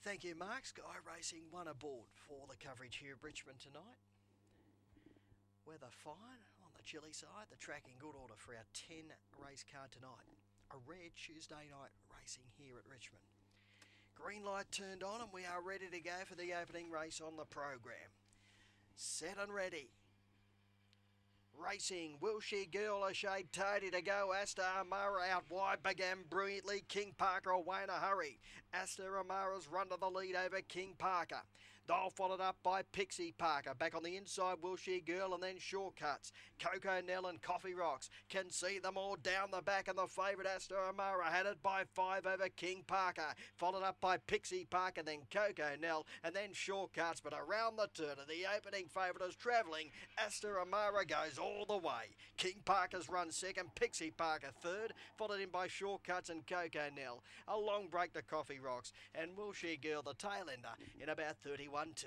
Thank you, Mark. Sky Racing one aboard for the coverage here at Richmond tonight. Weather fine on the chilly side. The track in good order for our 10 race car tonight. A rare Tuesday night racing here at Richmond. Green light turned on and we are ready to go for the opening race on the program. Set and ready. Racing, Wilshire Girl, a shade toady to go. Asta Amara out wide began brilliantly. King Parker away in a hurry. Asta Amara's run to the lead over King Parker. Dial followed up by Pixie Parker. Back on the inside, Wilshire Girl and then Shortcuts. Coco Nell and Coffee Rocks can see them all down the back and the favourite Asta Amara had it by five over King Parker. Followed up by Pixie Parker, then Coco Nell and then Shortcuts. But around the turn of the opening favourite is travelling. Asta Amara goes all the way. King Parker's run second, Pixie Parker third, followed in by Shortcuts and Coco Nell. A long break to Coffee Rocks and Wilshire Girl, the tail ender, in about 31 2.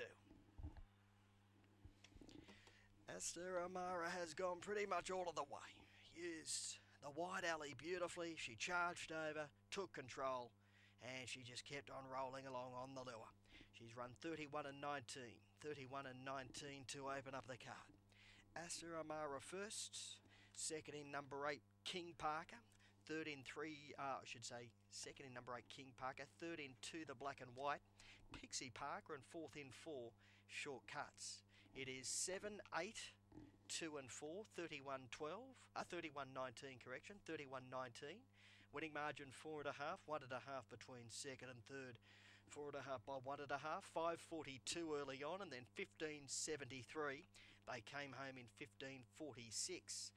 Esther Amara has gone pretty much all of the way. Used the wide alley beautifully. She charged over, took control, and she just kept on rolling along on the lure. She's run 31 and 19, 31 and 19 to open up the card. Esther Amara first, second in number eight, King Parker, third in three, uh, I should say, second in number eight, King Parker, third in two, the black and white, Pixie Parker, and fourth in four, Shortcuts. It is seven, eight, two and 4, 31 12, uh, 31 19, correction, 31 19. Winning margin four and a half, one and a half between second and third, four and a half by one and a half, 542 early on, and then 1573. They came home in 1546.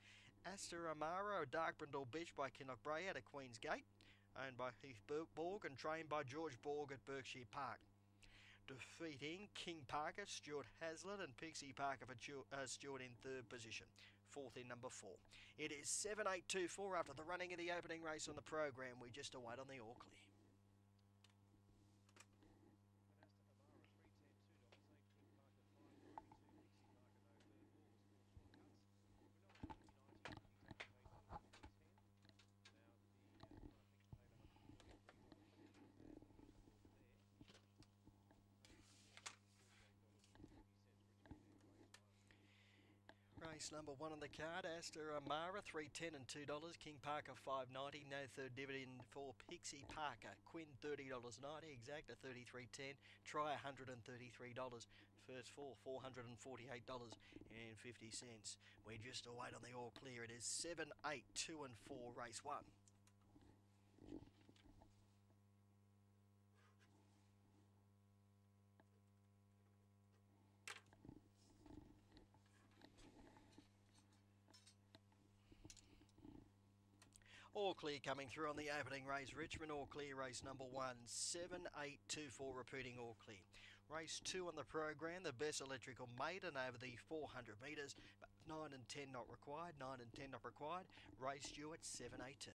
Astor Amara, a dark brindle bitch by Kinloch Brae out of Queen's Gate, owned by Heath Borg and trained by George Borg at Berkshire Park defeating King Parker, Stuart Hazlitt, and Pixie Parker for uh, Stuart in third position. Fourth in number four. It is 7 8 2 4 after the running of the opening race on the program. We just await on the all clear. Race number one on the card, Astor Amara, 310 and $2. King Parker, 590 No third dividend for Pixie Parker. Quinn, $30.90. Exacta, 33.10. Try, $133. First four, $448.50. We just await on the all clear. It is 7, 8, 2 and 4, race one. All clear coming through on the opening race. Richmond all clear race number one. 7824 repeating all clear. Race two on the program, the best electrical maiden over the 400 metres, but 9 and 10 not required, 9 and 10 not required. Race due at 718.